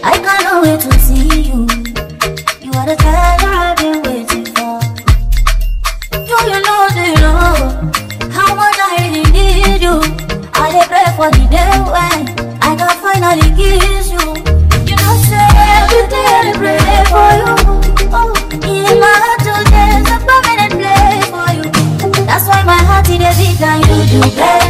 I can't wait to see you. You are the time I've been for the day when I can finally kiss you. You know, say every day I pray for you. Oh, in my heart today is a permanent place for you. That's why my heart is a beat and you do better.